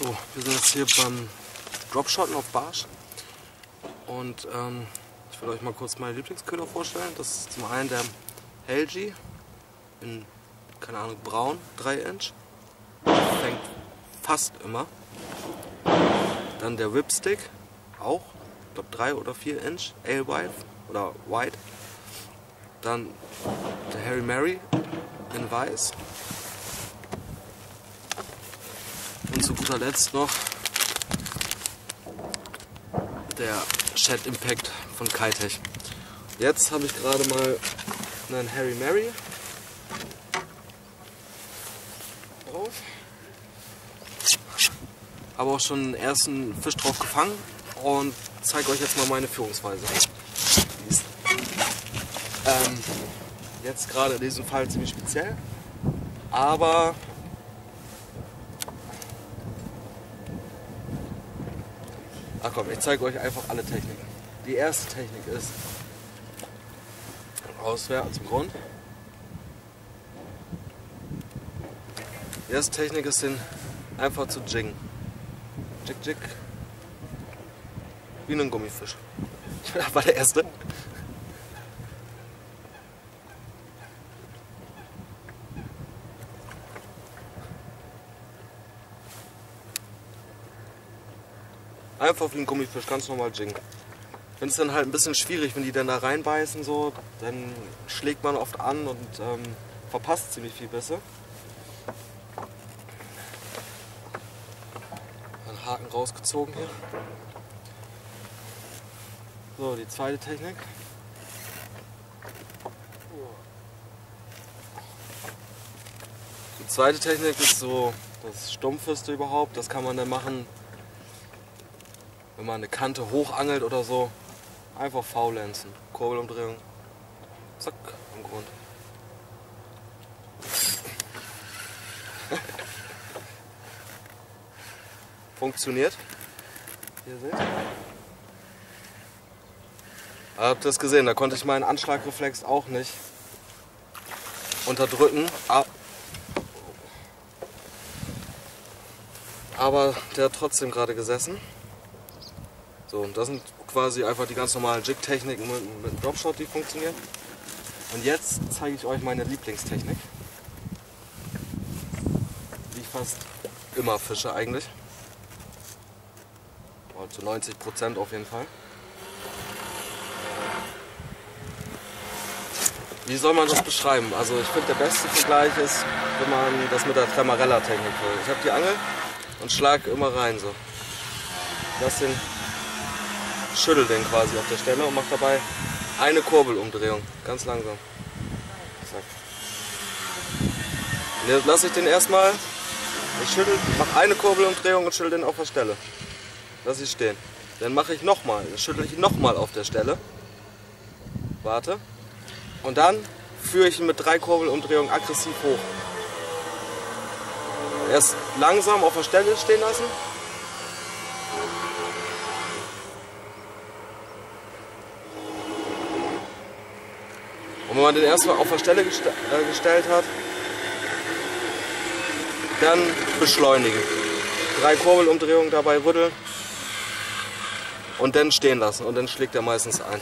So, wir sind jetzt hier beim Dropshotten auf Barsch. Und ähm, ich will euch mal kurz meine Lieblingsköder vorstellen. Das ist zum einen der Helgi in, keine Ahnung, braun, 3 Inch. Fängt fast immer. Dann der Whipstick, auch, ich glaube 3 oder 4 Inch, Alewife oder White. Dann der Harry Mary in weiß. Und zu guter Letzt noch der Shed Impact von Kitech. Jetzt habe ich gerade mal einen Harry Mary drauf. Habe auch schon einen ersten Fisch drauf gefangen und zeige euch jetzt mal meine Führungsweise. Ähm, jetzt gerade in diesem Fall ziemlich speziell, aber Ach komm, ich zeige euch einfach alle Techniken. Die erste Technik ist auswärts zum Grund. Die erste Technik ist den einfach zu jiggen. Jig, jig. Wie ein Gummifisch. Das war der erste. Einfach wie ein Gummifisch, ganz normal jiggen. Wenn es dann halt ein bisschen schwierig, wenn die dann da reinbeißen, so, dann schlägt man oft an und ähm, verpasst ziemlich viel Bisse. Einen Haken rausgezogen hier. So, die zweite Technik. Die zweite Technik ist so das Stumpfeste überhaupt. Das kann man dann machen, wenn man eine Kante hochangelt oder so, einfach faulenzen. Kurbelumdrehung. Zack, am Grund. Funktioniert. Hier seht. Habt ihr das gesehen? Da konnte ich meinen Anschlagreflex auch nicht unterdrücken. Aber der hat trotzdem gerade gesessen. So, und das sind quasi einfach die ganz normalen Jig-Techniken mit, mit Dropshot, die funktionieren. Und jetzt zeige ich euch meine Lieblingstechnik. Ich fast immer fische eigentlich. Oder zu 90 Prozent auf jeden Fall. Wie soll man das beschreiben? Also ich finde der beste Vergleich ist, wenn man das mit der Tremarella-Technik will. Ich habe die Angel und schlage immer rein so. Lass den schüttel den quasi auf der Stelle und mache dabei eine Kurbelumdrehung, ganz langsam. Zack. Und jetzt lasse ich den erstmal, ich schüttel, mache eine Kurbelumdrehung und schüttel den auf der Stelle. Lass ich stehen. Dann mache ich nochmal, schüttel ich nochmal auf der Stelle. Warte. Und dann führe ich ihn mit drei Kurbelumdrehungen aggressiv hoch. Erst langsam auf der Stelle stehen lassen wenn man den erstmal auf der Stelle gest äh, gestellt hat, dann beschleunigen. Drei Kurbelumdrehungen dabei rütteln und dann stehen lassen und dann schlägt er meistens ein.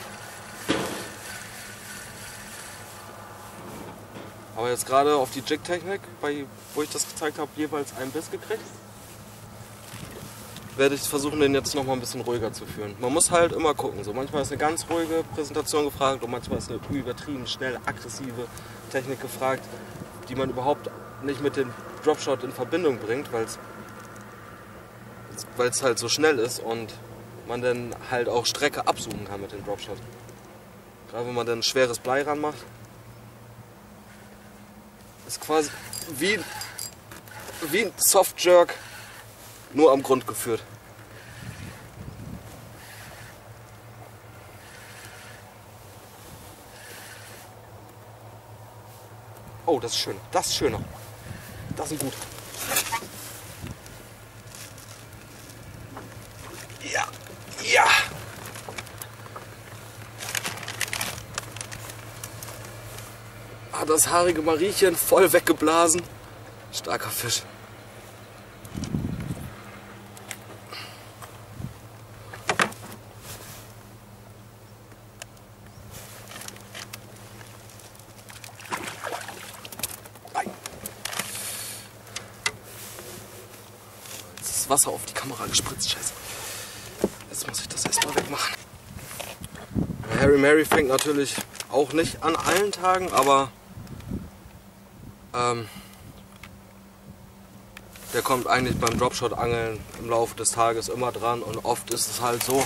Aber jetzt gerade auf die Jig-Technik, wo ich das gezeigt habe, jeweils einen Biss gekriegt werde ich versuchen, den jetzt noch mal ein bisschen ruhiger zu führen. Man muss halt immer gucken. So. Manchmal ist eine ganz ruhige Präsentation gefragt und manchmal ist eine übertrieben schnell aggressive Technik gefragt, die man überhaupt nicht mit dem Dropshot in Verbindung bringt, weil es halt so schnell ist und man dann halt auch Strecke absuchen kann mit dem Dropshot. Gerade wenn man dann ein schweres Blei ranmacht. Ist quasi wie, wie ein Soft Jerk nur am Grund geführt. Oh, das ist schön. Das ist schöner. Das ist gut. Ja, ja. Ah, das haarige Mariechen voll weggeblasen. Starker Fisch. Wasser auf die Kamera gespritzt. Scheiße. Jetzt muss ich das erstmal wegmachen. Harry Mary fängt natürlich auch nicht an allen Tagen, aber ähm, der kommt eigentlich beim Dropshot-Angeln im Laufe des Tages immer dran und oft ist es halt so,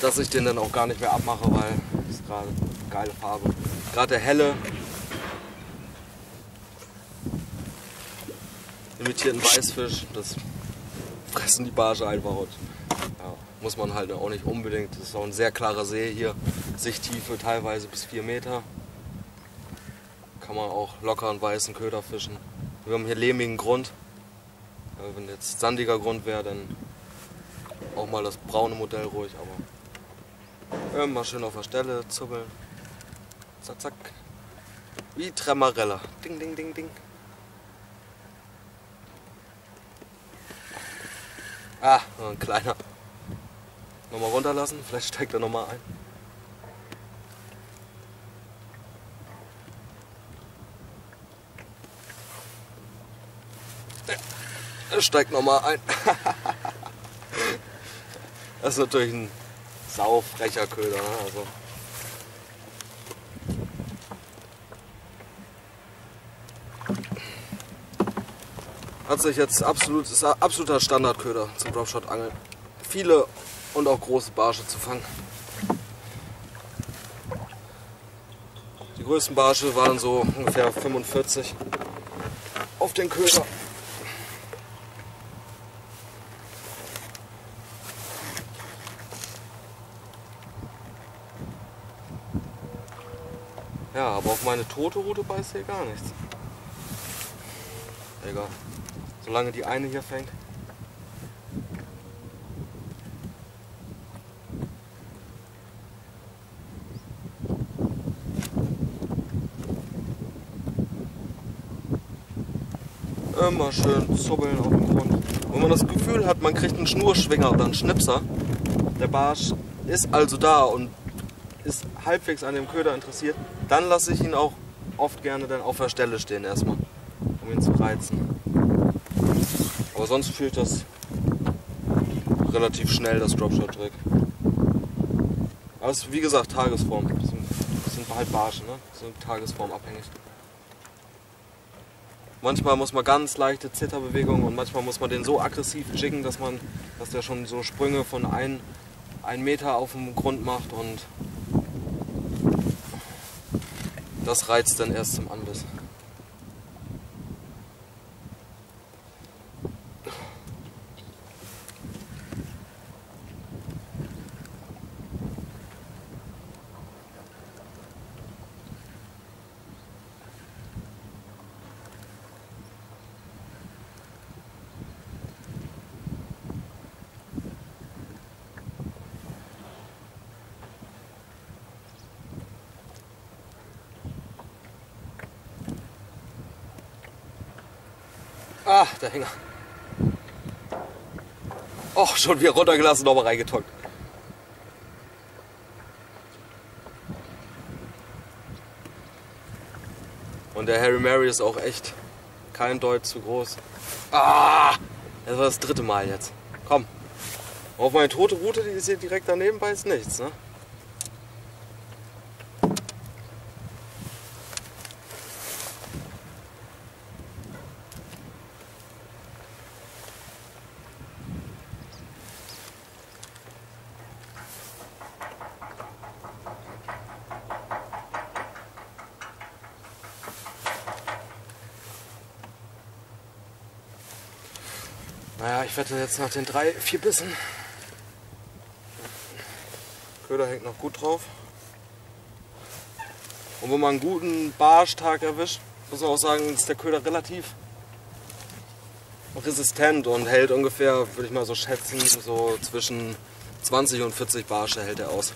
dass ich den dann auch gar nicht mehr abmache, weil es gerade geile Farbe. Gerade der helle imitierten Weißfisch, das fressen die Barsche einfach und ja, muss man halt auch nicht unbedingt. Das ist auch ein sehr klarer See hier, Sichttiefe teilweise bis 4 Meter. Kann man auch locker einen weißen Köder fischen. Wir haben hier lehmigen Grund. Wenn jetzt sandiger Grund wäre, dann auch mal das braune Modell ruhig, aber immer schön auf der Stelle zubbeln. Zack, zack. Wie Tremarella. Ding, ding, ding, ding. Ah, ein kleiner. Nochmal runterlassen, vielleicht steigt er nochmal ein. Er steigt nochmal ein. das ist natürlich ein saufrecher Köder. Ne? Also. Hat sich jetzt absolut, ist absoluter Standardköder zum Dropshot-Angeln. Viele und auch große Barsche zu fangen. Die größten Barsche waren so ungefähr 45 auf den Köder. Ja, aber auf meine tote Route beißt hier gar nichts. Egal. Solange die eine hier fängt. Immer schön zubbeln auf dem Grund. Wenn man das Gefühl hat, man kriegt einen Schnurschwinger oder einen Schnipser, der Barsch ist also da und ist halbwegs an dem Köder interessiert, dann lasse ich ihn auch oft gerne dann auf der Stelle stehen erstmal, um ihn zu reizen. Aber sonst fühlt das relativ schnell das Dropshot-Trick. Aber es ist wie gesagt Tagesform. Das sind, das sind halt Barsche, ne? Das sind tagesformabhängig. Manchmal muss man ganz leichte Zitterbewegungen und manchmal muss man den so aggressiv jiggen, dass man, dass der schon so Sprünge von ein Meter auf dem Grund macht und das reizt dann erst zum Anbiss. Ah, der Hänger. Och, schon wieder runtergelassen, nochmal reingetockt. Und der Harry Mary ist auch echt kein Deut zu groß. Ah! Das war das dritte Mal jetzt. Komm. Auf meine tote Route, die ist hier direkt daneben, beißt nichts, ne? Naja, ich wette jetzt nach den drei, vier Bissen. Köder hängt noch gut drauf. Und wenn man einen guten Barschtag erwischt, muss man auch sagen, ist der Köder relativ resistent und hält ungefähr, würde ich mal so schätzen, so zwischen 20 und 40 Barsche hält er aus.